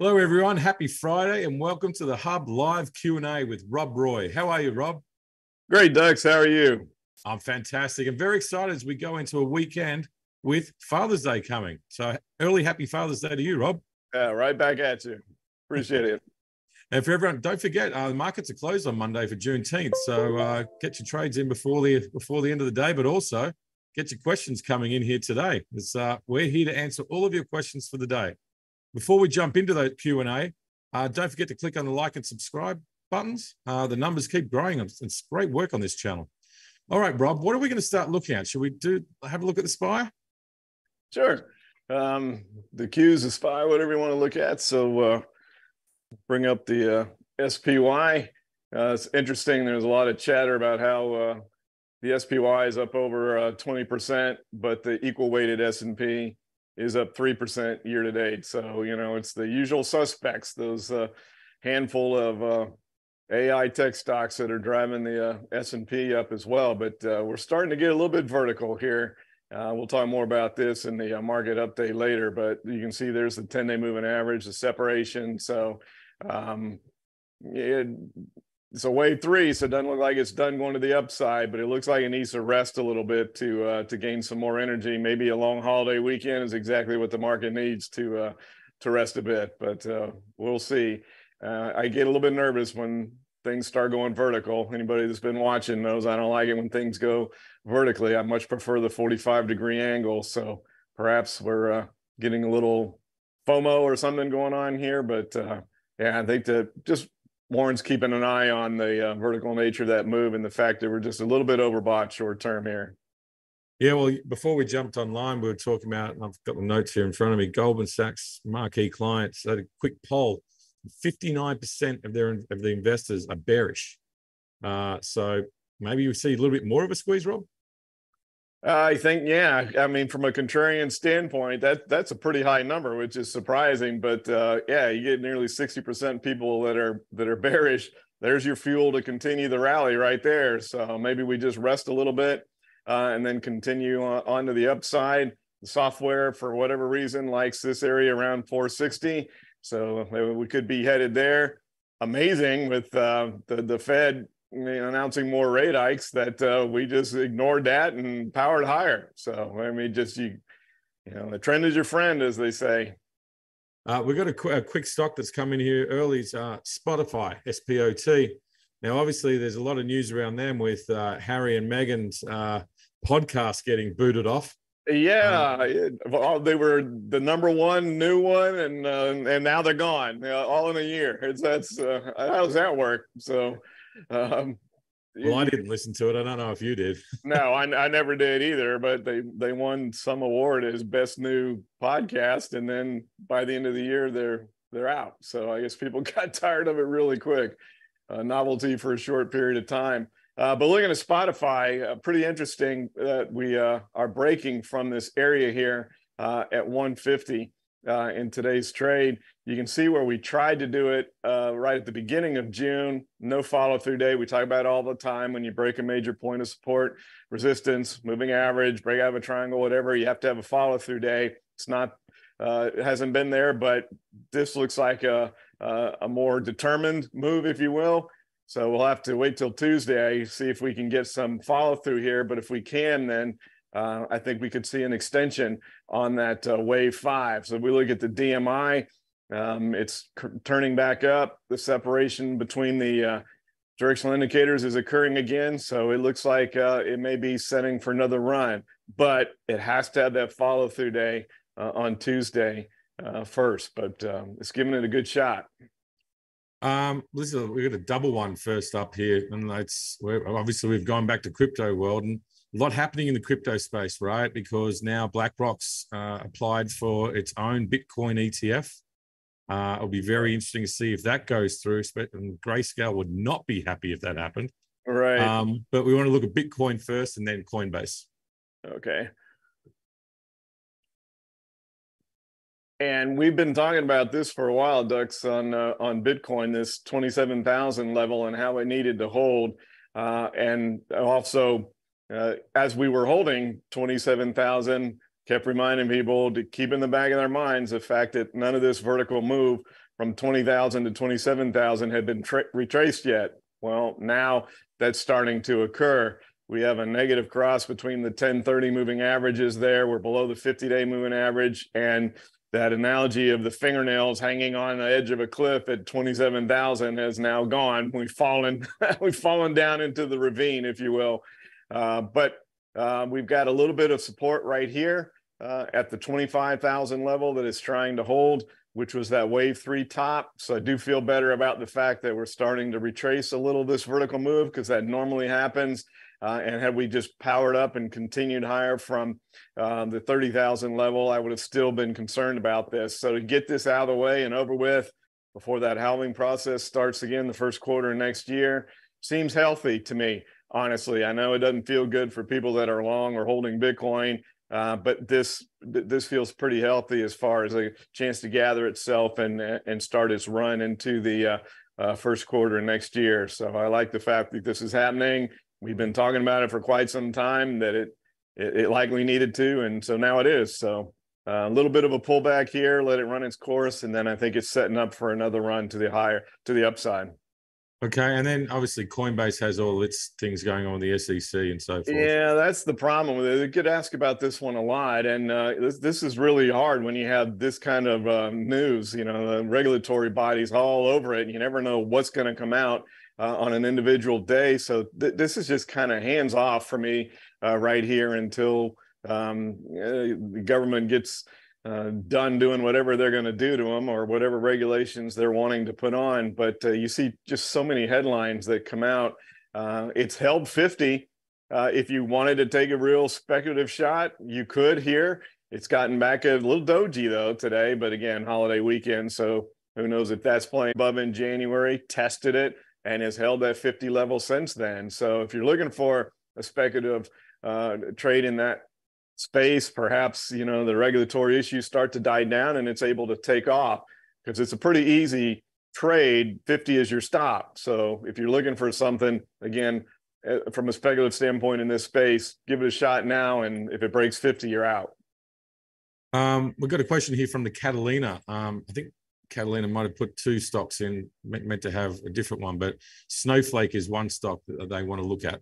Hello, everyone. Happy Friday, and welcome to the HUBB Live Q and A with Rob Roy. How are you, Rob? Great, Dux. How are you? I'm fantastic. I'm very excited as we go into a weekend with Father's Day coming. So, early Happy Father's Day to you, Rob. Yeah, right back at you. Appreciate it. And for everyone, don't forget uh, the markets are closed on Monday for Juneteenth, so uh, get your trades in before the before the end of the day. But also get your questions coming in here today, because uh, we're here to answer all of your questions for the day. Before we jump into the Q&A, uh, don't forget to click on the like and subscribe buttons. Uh, the numbers keep growing. It's great work on this channel. All right, Rob, what are we going to start looking at? Should we do have a look at the SPY? Sure. Um, the Qs, the SPY, whatever you want to look at. So uh, bring up the uh, SPY. Uh, it's interesting. There's a lot of chatter about how uh, the SPY is up over 20%, uh, but the equal weighted S&P is up 3% year to date. So, you know, it's the usual suspects, those uh, handful of uh, AI tech stocks that are driving the uh, S&P up as well. But uh, we're starting to get a little bit vertical here. Uh, we'll talk more about this in the uh, market update later, but you can see there's the 10-day moving average, the separation. So um, it, a wave three, so it doesn't look like it's done going to the upside, but it looks like it needs to rest a little bit to uh, to gain some more energy. Maybe a long holiday weekend is exactly what the market needs to uh, to rest a bit, but uh, we'll see. Uh, I get a little bit nervous when things start going vertical. Anybody that's been watching knows I don't like it when things go vertically. I much prefer the 45 degree angle. So perhaps we're uh, getting a little FOMO or something going on here, but uh, yeah, I think that just Warren's keeping an eye on the uh, vertical nature of that move and the fact that we're just a little bit overbought short term here. Yeah, well, before we jumped online, we were talking about, and I've got the notes here in front of me, Goldman Sachs marquee clients had a quick poll. 59% of their of the investors are bearish. Uh, so maybe you see a little bit more of a squeeze, Rob? I think, yeah. I mean, from a contrarian standpoint, that that's a pretty high number, which is surprising. But uh, yeah, you get nearly sixty percent people that are that are bearish. There's your fuel to continue the rally right there. So maybe we just rest a little bit uh, and then continue on, to the upside. The software, for whatever reason, likes this area around 460, so we could be headed there. Amazing with uh, the the Fed announcing more rate hikes that uh, we just ignored that and powered higher. So I mean, just you, you know, the trend is your friend, as they say. Uh, we've got a, qu- a, quick stock that's coming in here early. Uh, Spotify, SPOT. Now, obviously, there's a lot of news around them with uh, Harry and Meghan's uh, podcast getting booted off. Yeah, um, they were the number one new one, and uh, and now they're gone, all in a year. It's that's uh, how does that work? So um, well, I didn't listen to it. I don't know if you did. no, I, I never did either. But they they won some award as best new podcast, and then by the end of the year, they're they're out. So I guess people got tired of it really quick. Uh, novelty for a short period of time. Uh, but looking at Spotify, uh, pretty interesting that we uh, are breaking from this area here uh, at 150 uh, in today's trade. You can see where we tried to do it uh, right at the beginning of June. No follow through day. We talk about all the time when you break a major point of support, resistance, moving average, break out of a triangle, whatever. You have to have a follow through day. It's not, uh, it hasn't been there, but this looks like a, a, a more determined move, if you will. So we'll have to wait till Tuesday, see if we can get some follow through here. But if we can, then uh, I think we could see an extension on that uh, wave five. So we look at the DMI, um, it's turning back up. The separation between the uh, directional indicators is occurring again. So it looks like uh, it may be setting for another run, but it has to have that follow through day uh, on Tuesday uh, first. But um, it's giving it a good shot. Um, listen, we've got a double one first up here, and it's obviously we've gone back to crypto world, and a lot happening in the crypto space, right? Because now BlackRock's uh, applied for its own Bitcoin ETF. Uh, it'll be very interesting to see if that goes through. And Grayscale would not be happy if that happened. Right. Um, but we want to look at Bitcoin first and then Coinbase. Okay. And we've been talking about this for a while, Dux, on uh, on Bitcoin, this twenty seven thousand level, and how it needed to hold, uh, and also uh, as we were holding 27,000, kept reminding people to keep in the back of their minds the fact that none of this vertical move from 20,000 to 27,000 had been tra- retraced yet. Well, now that's starting to occur. We have a negative cross between the 1030 moving averages there. We're below the 50 day moving average. And that analogy of the fingernails hanging on the edge of a cliff at 27,000 has now gone. We've fallen, we've fallen down into the ravine, if you will. Uh, but uh, we've got a little bit of support right here uh, at the 25,000 level that is trying to hold, which was that wave three top. So I do feel better about the fact that we're starting to retrace a little this vertical move because that normally happens. Uh, and had we just powered up and continued higher from uh, the 30,000 level, I would have still been concerned about this. So to get this out of the way and over with before that halving process starts again the first quarter next year seems healthy to me. Honestly, I know it doesn't feel good for people that are long or holding Bitcoin, uh, but this this feels pretty healthy as far as a chance to gather itself and and start its run into the uh, uh, first quarter next year. So I like the fact that this is happening. We've been talking about it for quite some time that it it, it likely needed to, and so now it is. So uh, a little bit of a pullback here, let it run its course, and then I think it's setting up for another run to the higher to the upside. Okay, and then obviously Coinbase has all its things going on with the SEC and so forth. Yeah, that's the problem with it. They get asked about this one a lot, and uh, this this is really hard when you have this kind of uh, news. You know, the regulatory bodies all over it. You never know what's going to come out uh, on an individual day. So th- this is just kind of hands off for me uh, right here until um, uh, the government gets uh, done doing whatever they're going to do to them or whatever regulations they're wanting to put on. But uh, you see just so many headlines that come out. Uh, it's held 50. Uh, if you wanted to take a real speculative shot, you could here. It's gotten back a little doji though today, but again, holiday weekend. So who knows if that's playing above in January, tested it and has held that 50 level since then. So if you're looking for a speculative uh, trade in that space, perhaps you know the regulatory issues start to die down and it's able to take off because it's a pretty easy trade. 50 is your stop. So if you're looking for something, again, eh, from a speculative standpoint in this space, give it a shot now, and if it breaks 50, you're out. Um, we've got a question here from the Catalina. Um, I think Catalina might have put two stocks in, meant, meant to have a different one, but Snowflake is one stock that they want to look at.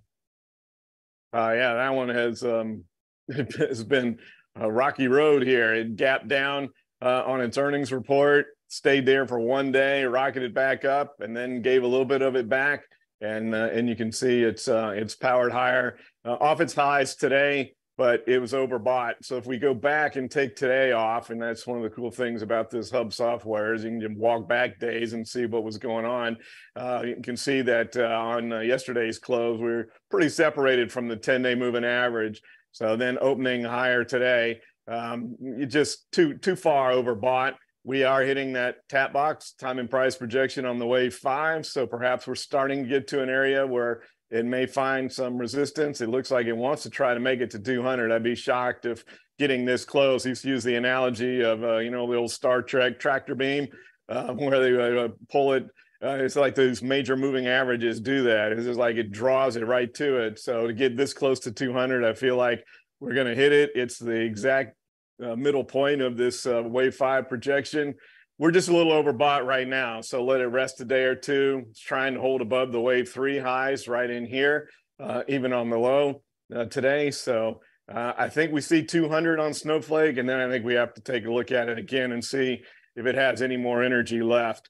Uh, yeah, that one has um, has been a rocky road here. It gapped down uh, on its earnings report, stayed there for one day, rocketed back up, and then gave a little bit of it back. And uh, and you can see it's uh, it's powered higher uh, off its highs today, but it was overbought. So if we go back and take today off, and that's one of the cool things about this HUBB software is you can walk back days and see what was going on. Uh, you can see that uh, on yesterday's close, we are pretty separated from the 10-day moving average. So then opening higher today, um, just too too far overbought. We are hitting that tap box time and price projection on the wave five. So perhaps we're starting to get to an area where it may find some resistance. It looks like it wants to try to make it to 200. I'd be shocked if getting this close. He's used the analogy of uh, you know the old Star Trek tractor beam, uh, where they uh, pull it uh, it's like those major moving averages do that. It's just like it draws it right to it. So to get this close to 200, I feel like we're going to hit it. It's the exact uh, middle point of this uh, wave five projection. We're just a little overbought right now. So let it rest a day or two. It's trying to hold above the wave three highs right in here, uh, even on the low uh, today. So uh, I think we see 200 on Snowflake. And then I think we have to take a look at it again and see if it has any more energy left.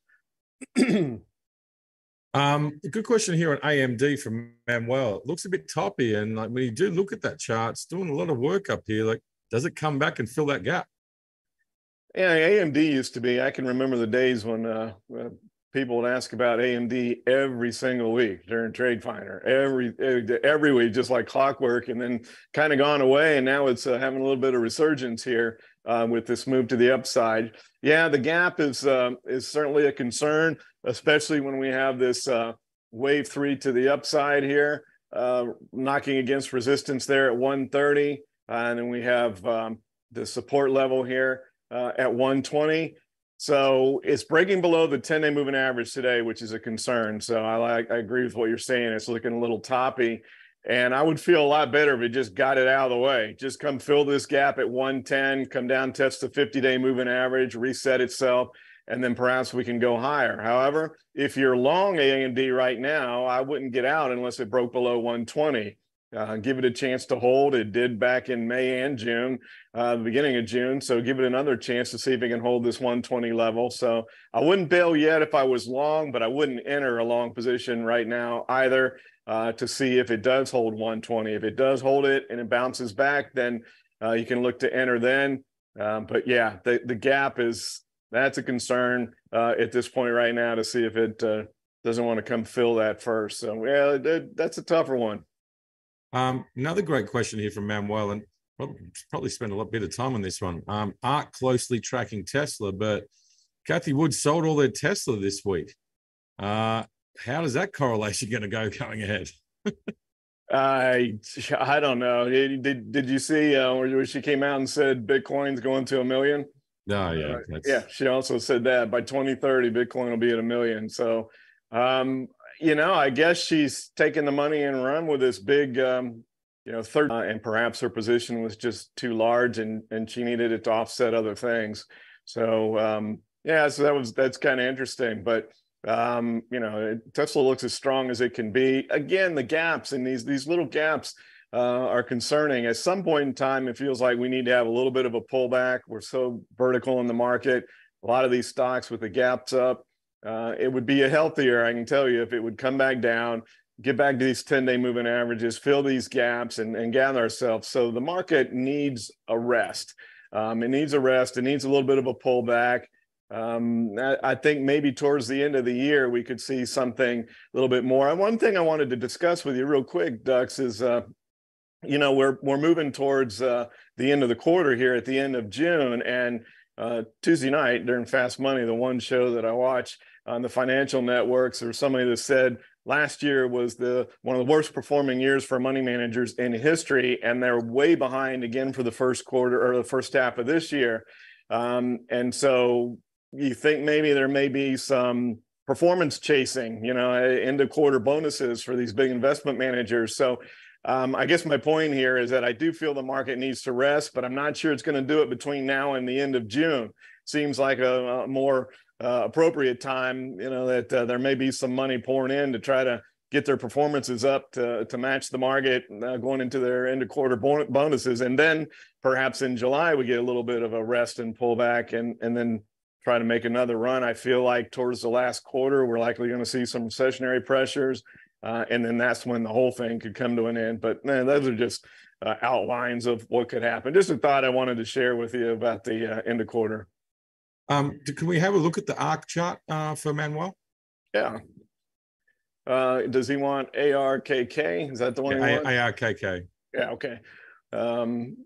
um, good question here on AMD from Manuel. It looks a bit toppy, and like when you do look at that chart, it's doing a lot of work up here. Like, does it come back and fill that gap? Yeah, AMD used to be. I can remember the days when uh, people would ask about AMD every single week during TradeFinder, every every week, just like clockwork, and then kind of gone away. And now it's uh, having a little bit of resurgence here uh, with this move to the upside. Yeah, the gap is uh, is certainly a concern, especially when we have this uh, wave three to the upside here, uh, knocking against resistance there at 130, and then we have um, the support level here uh, at 120. So it's breaking below the 10 day moving average today, which is a concern. So I like I agree with what you're saying. It's looking a little toppy. And I would feel a lot better if it just got it out of the way. Just come fill this gap at 110, come down, test the 50 day moving average, reset itself, and then perhaps we can go higher. However, if you're long AMD right now, I wouldn't get out unless it broke below 120. Uh, give it a chance to hold. It did back in May and June, uh, the beginning of June. So give it another chance to see if it can hold this 120 level. So I wouldn't bail yet if I was long, but I wouldn't enter a long position right now either uh, to see if it does hold 120. If it does hold it and it bounces back, then uh, you can look to enter then. Um, but yeah, the, the gap is that's a concern uh, at this point right now to see if it uh, doesn't want to come fill that first. So yeah, that, that's a tougher one. Um, another great question here from Manuel, and probably, probably spent a lot bit of time on this one. Um, aren't closely tracking Tesla, but Cathie Wood sold all their Tesla this week. Uh, how does that correlation going to go going ahead? I I don't know. Did did, did you see uh, where she came out and said Bitcoin's going to a million? No, yeah, uh, yeah. She also said that by 2030, Bitcoin will be at a million. So, um, you know, I guess she's taking the money and run with this big, um, you know, third, uh, and perhaps her position was just too large, and and she needed it to offset other things. So, um, yeah, so that was that's kind of interesting, but um, you know, Tesla looks as strong as it can be. Again, the gaps in these these little gaps uh, are concerning. At some point in time, it feels like we need to have a little bit of a pullback. We're so vertical in the market. A lot of these stocks with the gaps up, uh, it would be a healthier, I can tell you, if it would come back down, get back to these 10-day moving averages, fill these gaps, and, and gather ourselves. So the market needs a rest. Um, it needs a rest. It needs a little bit of a pullback. Um, I, I, think maybe towards the end of the year we could see something a little bit more. And one thing I wanted to discuss with you real quick, Dux, is uh, you know we're we're moving towards uh, the end of the quarter here at the end of June, and uh, Tuesday night during Fast Money, the one show that I watch on the financial networks, there was somebody that said last year was the one of the worst performing years for money managers in history, and they're way behind again for the first quarter or the first half of this year. Um, and so you think maybe there may be some performance chasing, you know, end of quarter bonuses for these big investment managers. So um, I guess my point here is that I do feel the market needs to rest, but I'm not sure it's going to do it between now and the end of June. Seems like a, a more uh, appropriate time, you know, that uh, there may be some money pouring in to try to get their performances up to, to match the market uh, going into their end of quarter bonuses. And then perhaps in July, we get a little bit of a rest and pullback and, and then try to make another run. I feel like towards the last quarter, we're likely going to see some recessionary pressures. Uh, and then that's when the whole thing could come to an end. But man, those are just uh, outlines of what could happen. Just a thought I wanted to share with you about the uh, end of quarter. Um, can we have a look at the ARK chart uh, for Manuel? Yeah. Uh, does he want ARKK? Is that the one? Yeah, ARKK. Yeah. Okay. Um,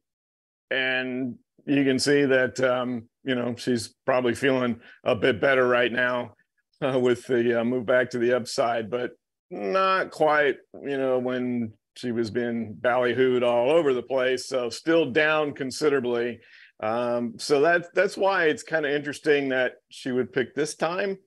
and you can see that um, you know she's probably feeling a bit better right now uh, with the uh, move back to the upside, but not quite. You know when she was being ballyhooed all over the place, so still down considerably. Um, so that's that's why it's kind of interesting that she would pick this time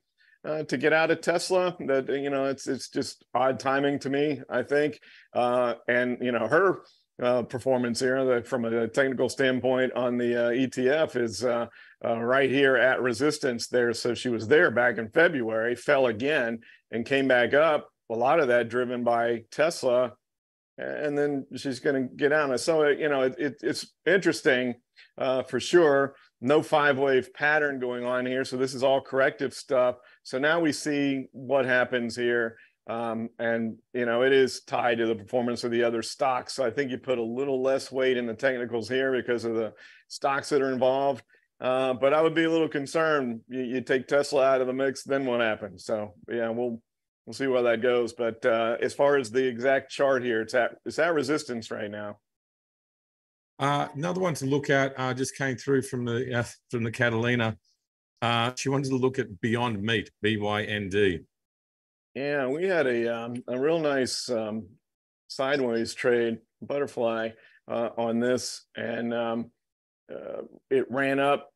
uh, to get out of Tesla. That you know it's it's just odd timing to me. I think, uh, and you know her uh, performance here that from a technical standpoint on the uh, ETF is uh, uh, right here at resistance there. So she was there back in February, fell again and came back up. A lot of that driven by Tesla. And then she's going to get out. So, you know, it, it, it's interesting uh, for sure. No five wave pattern going on here. So this is all corrective stuff. So now we see what happens here. Um, and you know it is tied to the performance of the other stocks. So I think you put a little less weight in the technicals here because of the stocks that are involved. Uh, but I would be a little concerned. You, you, take Tesla out of the mix, then what happens? So yeah, we'll we'll see where that goes. But uh, as far as the exact chart here, it's at it's at resistance right now. Uh, another one to look at uh, just came through from the uh, from the Catalina. Uh, she wanted to look at Beyond Meat, BYND. Yeah, we had a um, a real nice um, sideways trade butterfly uh, on this, and um, uh, it ran up,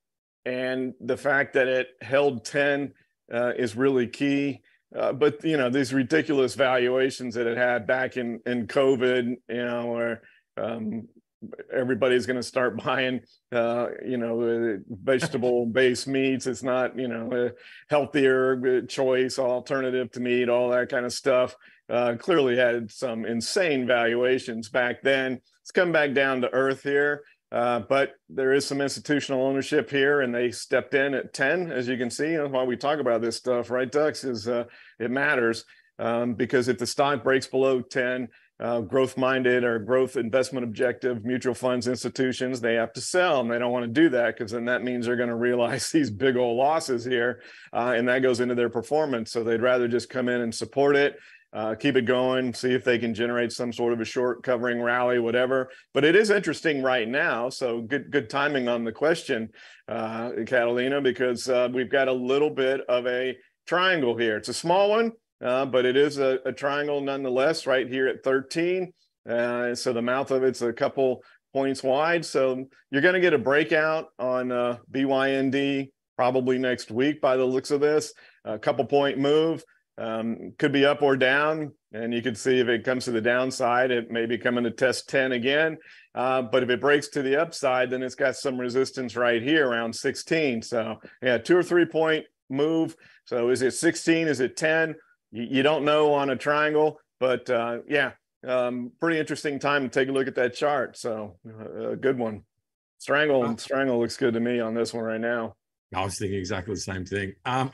and the fact that it held ten uh, is really key. Uh, but you know these ridiculous valuations that it had back in in COVID, you know, where um, everybody's going to start buying, uh, you know, uh, vegetable-based meats. It's not, you know, a healthier choice, alternative to meat, all that kind of stuff. Uh, clearly had some insane valuations back then. It's come back down to earth here. Uh, but there is some institutional ownership here, and they stepped in at 10, as you can see. And why we talk about this stuff, right, Ducks, is uh, it matters um, because if the stock breaks below 10, uh, growth minded or growth investment objective mutual funds institutions they have to sell and they don't want to do that because then that means they're going to realize these big old losses here uh, and that goes into their performance so they'd rather just come in and support it uh, keep it going see if they can generate some sort of a short covering rally whatever but it is interesting right now so good good timing on the question uh, catalina because uh, we've got a little bit of a triangle here it's a small one uh, but it is a, a, triangle nonetheless right here at 13. Uh, so the mouth of it's a couple points wide. So you're going to get a breakout on uh, BYND probably next week by the looks of this. A couple point move um, could be up or down. And you can see if it comes to the downside, it may be coming to test 10 again. Uh, but if it breaks to the upside, then it's got some resistance right here around 16. So yeah, two or three point move. So is it 16? Is it 10? you, you don't know on a triangle, but uh, yeah, um, pretty interesting time to take a look at that chart. So uh, a good one. Strangle and Strangle looks good to me on this one right now. I was thinking exactly the same thing. Um,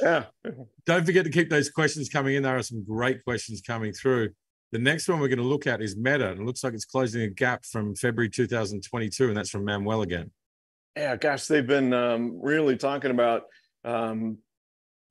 yeah. Don't forget to keep those questions coming in. There are some great questions coming through. The next one we're going to look at is Meta, and it looks like it's closing a gap from February 2022, and that's from Manuel again. Yeah, gosh, they've been um, really talking about um,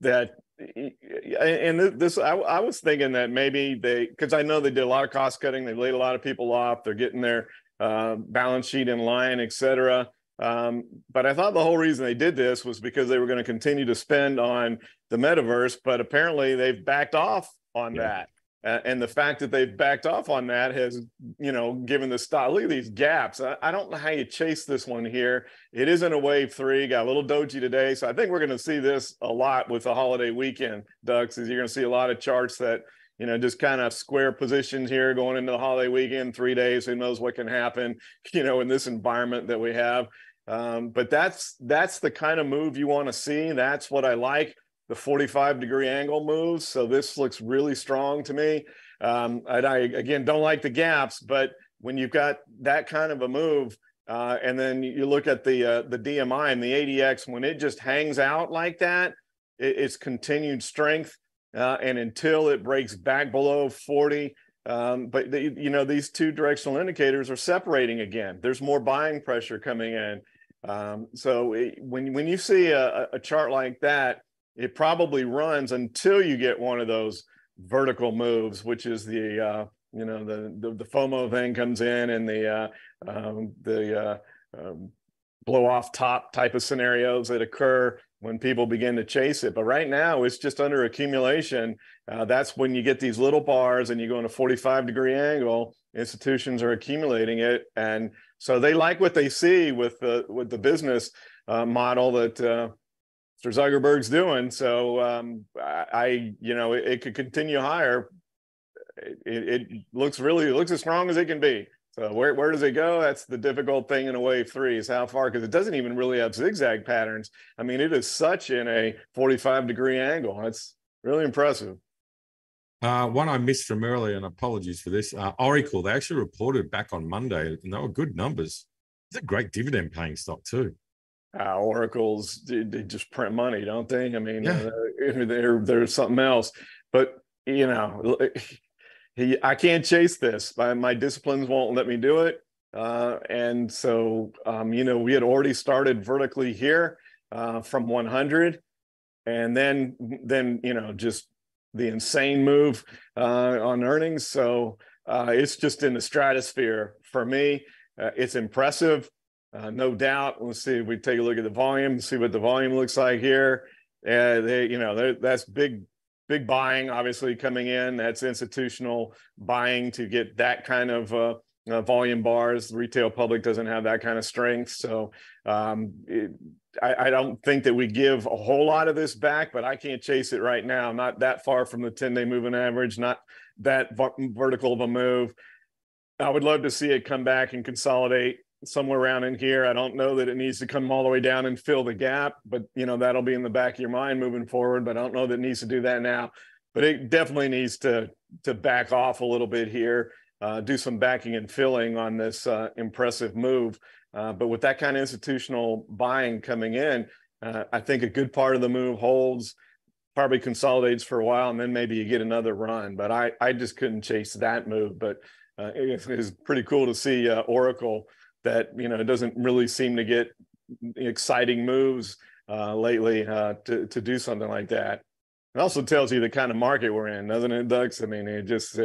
that and this I, I, was thinking that maybe they because i know they did a lot of cost cutting they laid a lot of people off they're getting their uh, balance sheet in line et cetera um, but i thought the whole reason they did this was because they were going to continue to spend on the metaverse but apparently they've backed off on yeah. that uh, and the fact that they've backed off on that has, you know, given the stock. Look at these gaps. I, I, don't know how you chase this one here. It isn't a wave three. Got a little doji today, so I think we're going to see this a lot with the holiday weekend. Ducks is you're going to see a lot of charts that you know just kind of square positions here going into the holiday weekend. Three days. Who knows what can happen? You know, in this environment that we have. Um, but that's that's the kind of move you want to see. That's what I like the 45 degree angle moves. So this looks really strong to me. Um, and I, again, don't like the gaps, but when you've got that kind of a move, uh, and then you look at the uh, the DMI and the ADX, when it just hangs out like that, it, it's continued strength. Uh, and until it breaks back below 40, um, but the, you know these two directional indicators are separating again. There's more buying pressure coming in. Um, so it, when when you see a, a chart like that, it probably runs until you get one of those vertical moves, which is the uh, you know the, the, the FOMO thing comes in and the uh, um, the uh, um, blow off top type of scenarios that occur when people begin to chase it. But right now, it's just under accumulation. Uh, that's when you get these little bars and you go in a 45 degree angle. Institutions are accumulating it, and so they like what they see with the with the business uh, model that uh, Mr. Zuckerberg's doing. So um, I, you know, it, it, could continue higher. It, it, looks really, it looks as strong as it can be. So where, where does it go? That's the difficult thing in a wave three is how far, because it doesn't even really have zigzag patterns. I mean, it is such in a 45 degree angle. That's really impressive. Uh, one I missed from earlier, and apologies for this. Uh, Oracle, they actually reported back on Monday, and they were good numbers. It's a great dividend paying stock too uh, oracles they, they, just print money don't they i mean yeah. uh, they're, there's something else but you know he, i can't chase this my, my disciplines won't let me do it uh, and so um, you know we had already started vertically here uh, from 100 and then then you know just the insane move uh, on earnings so uh, it's just in the stratosphere for me it's impressive uh, no doubt. Let's see if we take a look at the volume, see what the volume looks like here. Uh, they, you know, that's big, big buying obviously coming in. That's institutional buying to get that kind of uh, uh, volume bars. The retail public doesn't have that kind of strength. So um, it, I, I, don't think that we give a whole lot of this back, but I can't chase it right now. Not that far from the 10 day moving average, not that vertical of a move I would love to see it come back and consolidate somewhere around in here. I don't know that it needs to come all the way down and fill the gap, but you know that'll be in the back of your mind moving forward. But I don't know that it needs to do that now. But it definitely needs to to back off a little bit here, uh, do some backing and filling on this uh, impressive move. Uh, but with that kind of institutional buying coming in, uh, I think a good part of the move holds, probably consolidates for a while, and then maybe you get another run. But I I just couldn't chase that move. But uh, it is pretty cool to see uh, Oracle that you know it doesn't really seem to get exciting moves uh, lately to to do something like that. It also tells you the kind of market we're in, doesn't it? I mean, it just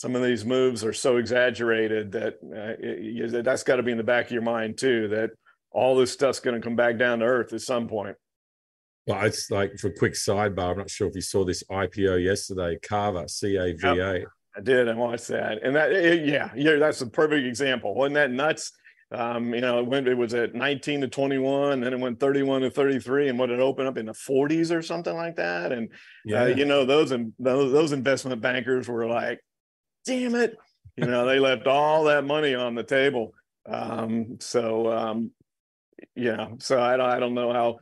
some of these moves are so exaggerated that uh, it, that's got to be in the back of your mind too. That all this stuff's going to come back down to earth at some point. Well, it's like for a quick sidebar. I'm not sure if you saw this IPO yesterday, Cava, C A V A. Yep. I did. I watched that, and that it, yeah, yeah, that's a perfect example. Wasn't that nuts? Um, you know, it went. It was at 19 to 21, then it went 31 to 33, and what it opened up in the 40s or something like that. And uh, yeah, uh, you know, those and those, those investment bankers were like, "Damn it!" You know, they left all that money on the table. Um, so um, yeah, so I don't, I don't know how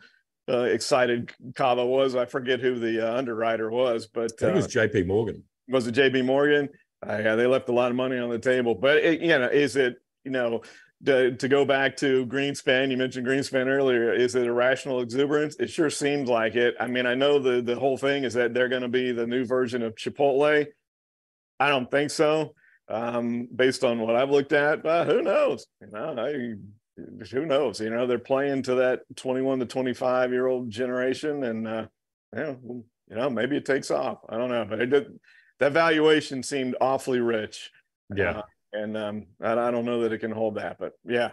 uh, excited Cava was. I forget who the uh, underwriter was, but it was uh, J.P. Morgan was it JP Morgan? Uh, yeah, they left a lot of money on the table. But it, you know, is it you know to, to go back to Greenspan? You mentioned Greenspan earlier. Is it irrational exuberance? It sure seems like it. I mean, I know the the whole thing is that they're going to be the new version of Chipotle. I don't think so. Um, based on what I've looked at, but who knows? You know, I, who knows? You know, they're playing to that 21 to 25 year old generation, and uh, yeah, you know, maybe it takes off. I don't know, but it did that valuation seemed awfully rich. Yeah. Uh, and um, I, I, don't know that it can hold that, but yeah,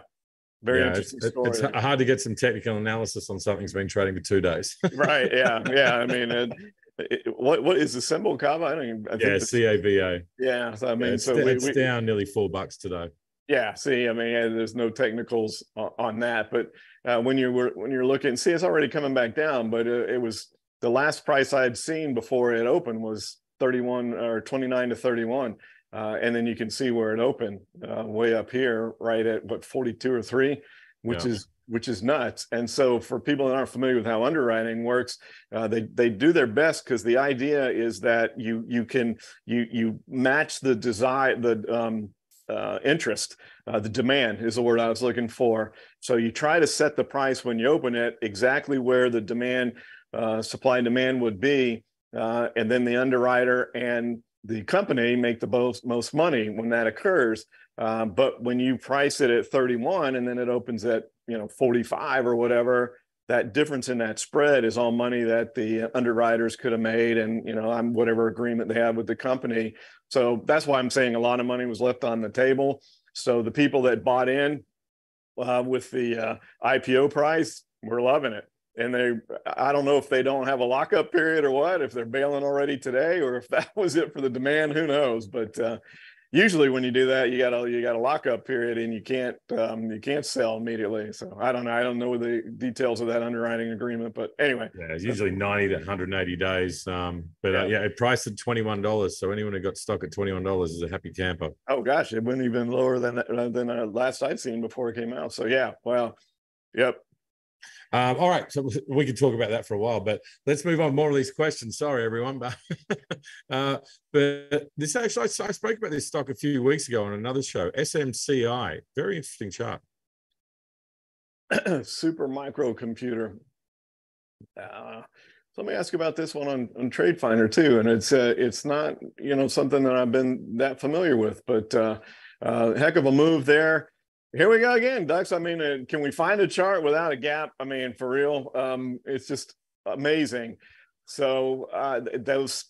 very yeah, interesting it's, story. It's hard to get some technical analysis on something's been trading for two days. right. Yeah. Yeah. I mean, it, it, what what is the symbol Cava? I don't even. I yeah, C A V A. Yeah. So I mean, yeah, it's, so it's we, down nearly four bucks today. Yeah. See, I mean, there's no technicals on, on that, but uh, when you were when you're looking, see, it's already coming back down, but uh, it was the last price I had seen before it opened was 31 or 29 to 31. Uh, and then you can see where it opened uh, way up here, right at what 42 or three, which yeah. is which is nuts. And so for people that aren't familiar with how underwriting works, uh, they they do their best because the idea is that you you can you you match the desire the um, uh, interest. Uh, the demand is the word I was looking for. So you try to set the price when you open it exactly where the demand, uh, supply and demand would be, uh, and then the underwriter and the company make the most most money when that occurs. Uh, but when you price it at 31 and then it opens at you know 45 or whatever, that difference in that spread is all money that the underwriters could have made, and you know I'm whatever agreement they have with the company. So that's why I'm saying a lot of money was left on the table. So the people that bought in uh, with the uh, IPO price were loving it and they i don't know if they don't have a lockup period or what if they're bailing already today or if that was it for the demand who knows but uh, usually when you do that you got a you got a lockup period and you can't um, you can't sell immediately. So i don't know. I don't know the details of that underwriting agreement but anyway. Yeah it's usually 90 to 180 days um, but uh, yeah. Uh, yeah it priced at $21 so anyone who got stock at $21 is a happy camper. Oh gosh. It wouldn't even lower than than uh, last i'd seen before it came out. So yeah. Well yep um, all right, so we could talk about that for a while, but let's move on. More of these questions. Sorry, everyone, but uh, but this actually I, I, spoke about this stock a few weeks ago on another show. SMCI, very interesting chart. Super microcomputer. Uh, so let me ask you about this one on, on TradeFinder too, and it's uh, it's not you know something that I've been that familiar with, but uh, uh, heck of a move there here we go again, Ducks. I mean, uh, can we find a chart without a gap? I mean, for real, um, it's just amazing. So uh, those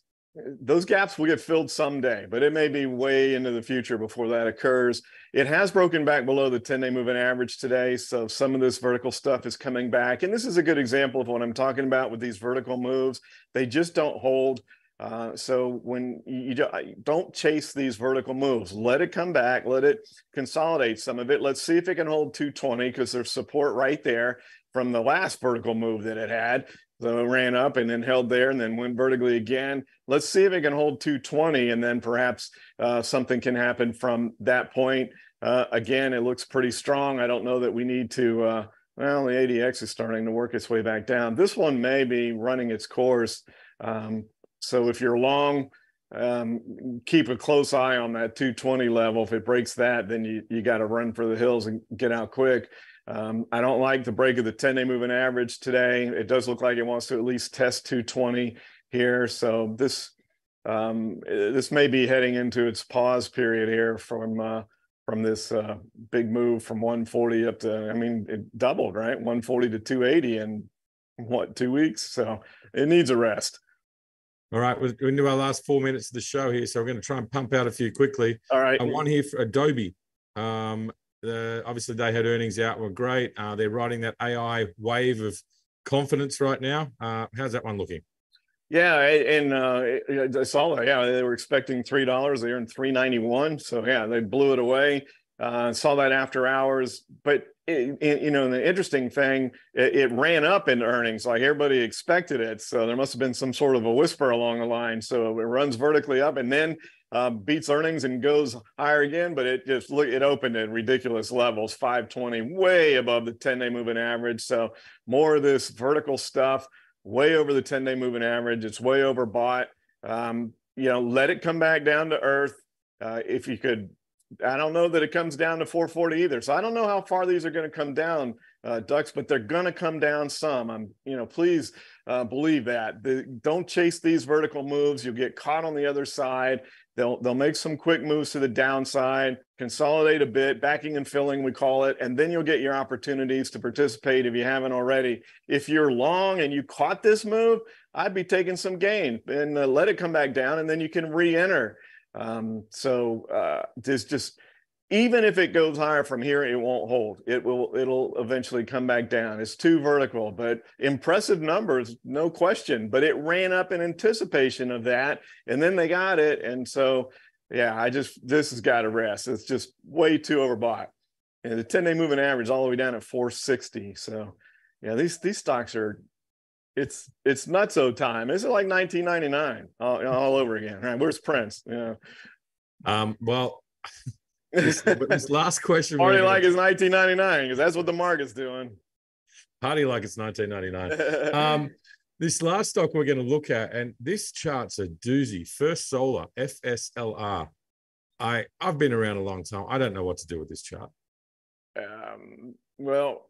those gaps will get filled someday, but it may be way into the future before that occurs. It has broken back below the 10-day moving average today, so some of this vertical stuff is coming back. And this is a good example of what I'm talking about with these vertical moves. They just don't hold. Uh, so when you don't chase these vertical moves, let it come back, let it consolidate some of it. Let's see if it can hold 220 because there's support right there from the last vertical move that it had. So it ran up and then held there and then went vertically again. Let's see if it can hold 220 and then perhaps uh, something can happen from that point. Uh, again, it looks pretty strong. I don't know that we need to, uh, well, the ADX is starting to work its way back down. This one may be running its course. Um, so if you're long, um, keep a close eye on that 220 level. If it breaks that, then you, you got to run for the hills and get out quick. Um, I don't like the break of the 10 day moving average today. It does look like it wants to at least test 220 here. So this um, this may be heading into its pause period here from uh, from this uh, big move from 140 up to I mean it doubled right 140 to 280 in what two weeks. So it needs a rest. All right, we're into our last four minutes of the show here, so we're going to try and pump out a few quickly. All right, I one here for Adobe. Um, the, obviously, they had earnings out were great. Uh, they're riding that AI wave of confidence right now. Uh, how's that one looking? Yeah, and uh, I saw that. Yeah, they were expecting three dollars. They earned three ninety one. So yeah, they blew it away. Uh, saw that after hours, but it, you know, the interesting thing, it, it, ran up in earnings like everybody expected it. So there must have been some sort of a whisper along the line. So it runs vertically up, and then um, beats earnings and goes higher again, but it just look it opened at ridiculous levels, 520, way above the 10-day moving average. So more of this vertical stuff, way over the 10-day moving average. It's way overbought. Um, you know, let it come back down to earth. Uh, if you could, I don't know that it comes down to 440 either. So I don't know how far these are going to come down, uh, ducks, but they're going to come down some. I'm, you know, please uh, believe that. The, don't chase these vertical moves. You'll get caught on the other side. They'll they'll make some quick moves to the downside, consolidate a bit, backing and filling we call it, and then you'll get your opportunities to participate if you haven't already. If you're long and you caught this move, I'd be taking some gain and uh, let it come back down, and then you can re-enter. Um, so uh, there's just even if it goes higher from here, it won't hold. It will it'll eventually come back down. It's too vertical, but impressive numbers, no question. But it ran up in anticipation of that, and then they got it. And so, yeah, I just this has got to rest. It's just way too overbought. And the 10-day moving average all the way down at 460. So yeah, these these stocks are it's it's nutso time. It's like 1999 all, all over again. Right? Where's Prince? Yeah. Um, well, this, this last question. Party like it's 1999 because that's what the market's doing. Party like it's 1999. um, this last stock we're going to look at, and this chart's a doozy. First Solar, FSLR. I I've been around a long time. I don't know what to do with this chart. Um, well,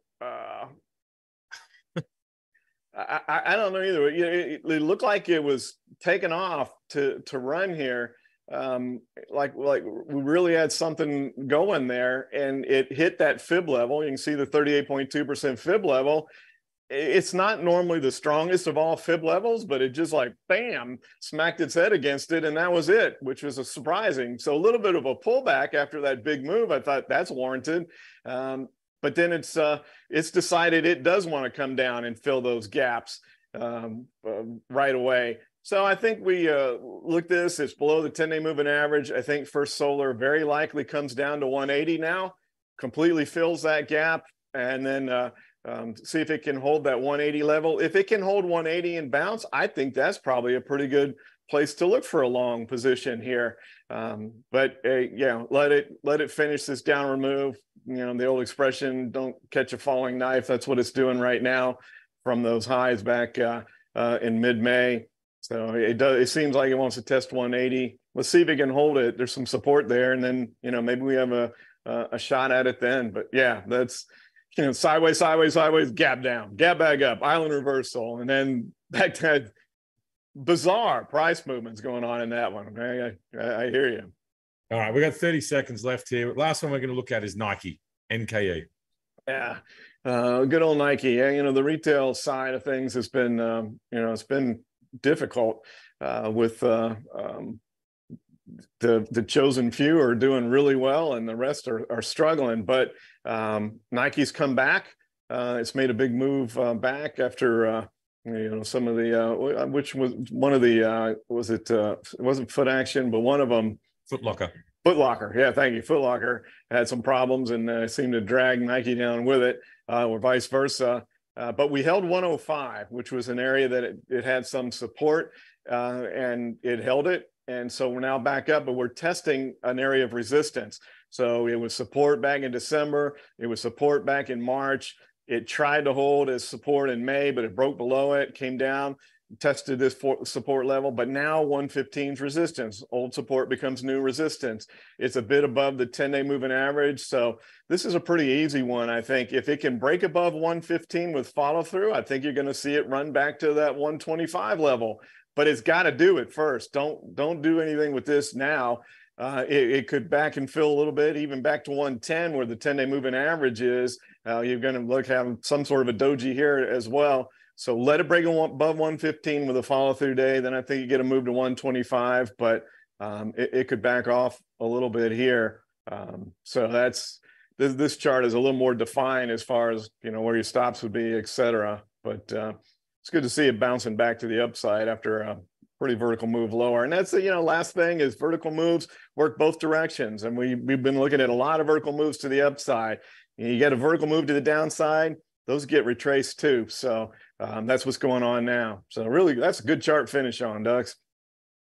I, I don't know either. It, it, looked like it was taken off to to run here um, like like we really had something going there, and it hit that fib level. You can see the 38.2% fib level. It's not normally the strongest of all fib levels, but it just like bam smacked its head against it, and that was it, which was a surprising. So a little bit of a pullback after that big move. I thought that's warranted. Um, but then it's uh, it's decided it does want to come down and fill those gaps um, uh, right away. So I think we uh, look this. It's below the 10-day moving average. I think First Solar very likely comes down to 180 now, completely fills that gap, and then uh, um, see if it can hold that 180 level. If it can hold 180 and bounce, I think that's probably a pretty good place to look for a long position here. Um, but uh, yeah, let it let it finish this downward move. You know the old expression, "Don't catch a falling knife." That's what it's doing right now from those highs back uh, uh in mid-May. So it does. It seems like it wants to test 180. Let's see if it can hold it. There's some support there, and then you know maybe we have a a shot at it then. But yeah, that's you know sideways, sideways, sideways, gap down, gap back up, island reversal, and then back to bizarre price movements going on in that one. I, I, I hear you. All right, we got 30 seconds left here. Last one we're going to look at is Nike, NKE. Yeah, uh, good old Nike. You know the retail side of things has been, um, you know, it's been difficult uh, with uh, um, the the chosen few are doing really well and the rest are, are struggling. But um, Nike's come back. Uh, it's made a big move uh, back after uh, you know some of the uh, which was one of the was it it wasn't Foot Action, but one of them Foot Locker. Foot Locker, yeah, thank you. Foot Locker had some problems and seemed to drag Nike down with it, or vice versa. Uh, but we held 105, which was an area that it, it had some support uh, and it held it. And so we're now back up, but we're testing an area of resistance. So it was support back in December. It was support back in March. It tried to hold as support in May, but it broke below it, came down tested this support level, but now 115's resistance. Old support becomes new resistance. It's a bit above the 10 day moving average. So this is a pretty easy one, I think. If it can break above 115 with follow through, I think you're going to see it run back to that 125 level. But it's got to do it first. Don't don't do anything with this now. Uh, it, it, could back and fill a little bit, even back to 110, where the 10 day moving average is. Uh, you're going to look have some sort of a doji here as well. So let it break above 115 with a follow through day. Then I think you get a move to 125, but um, it, it, could back off a little bit here. Um, so that's this, this chart is a little more defined as far as you know where your stops would be, et cetera. But uh, it's good to see it bouncing back to the upside after a pretty vertical move lower. And that's the you know last thing is vertical moves work both directions, and we we've been looking at a lot of vertical moves to the upside. You get a vertical move to the downside, those get retraced too. So um, that's what's going on now. So really, that's a good chart finish on Ducks.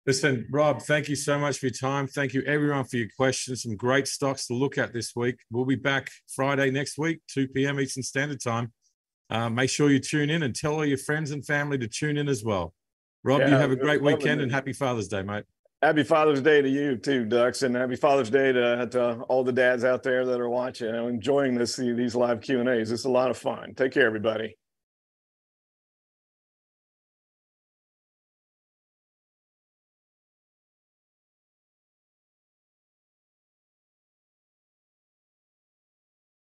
Listen, Rob, thank you so much for your time. Thank you everyone for your questions. Some great stocks to look at this week. We'll be back Friday next week, 2 p.m. Eastern Standard Time. Uh, make sure you tune in and tell all your friends and family to tune in as well. Rob, yeah, you have a great weekend and happy Father's Day, mate. Happy Father's Day to you too, Ducks, and happy Father's Day to, to all the dads out there that are watching and enjoying this these live Q and A's. It's a lot of fun. Take care, everybody.